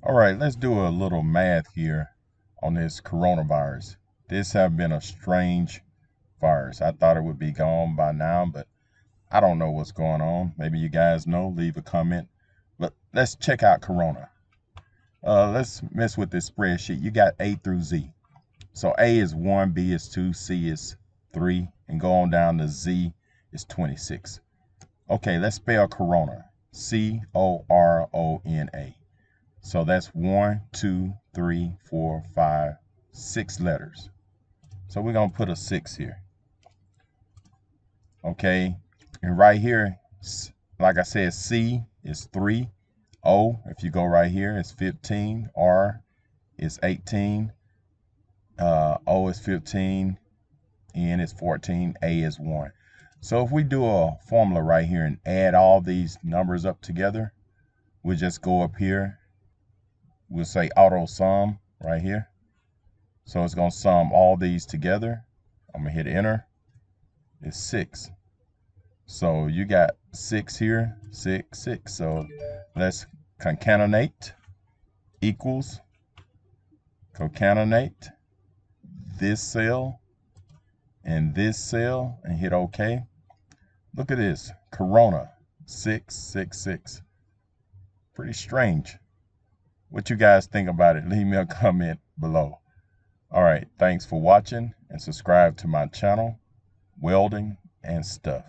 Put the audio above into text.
All right, let's do a little math here on this coronavirus. This have been a strange virus. I thought it would be gone by now, but I don't know what's going on. Maybe you guys know, leave a comment. But let's check out Corona. Uh, let's mess with this spreadsheet. You got A through Z. So A is 1, B is 2, C is 3, and go on down to Z is 26. Okay, let's spell Corona. C-O-R-O-N-A. So that's one, two, three, four, five, six letters. So we're going to put a six here. Okay. And right here, like I said, C is three. O, if you go right here, is 15. R is 18. Uh, o is 15. N is 14. A is 1. So if we do a formula right here and add all these numbers up together, we'll just go up here we'll say auto sum right here. So it's going to sum all these together. I'm going to hit enter. It's 6. So you got 6 here, 6, 6. So let's concatenate equals concatenate this cell and this cell and hit OK. Look at this, Corona 666. Pretty strange what you guys think about it. Leave me a comment below. All right, thanks for watching and subscribe to my channel, Welding and Stuff.